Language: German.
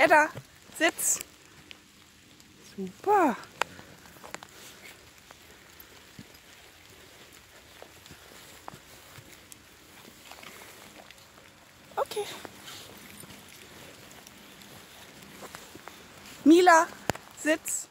Edda, sitz. Super. Okay. Mila, sitz.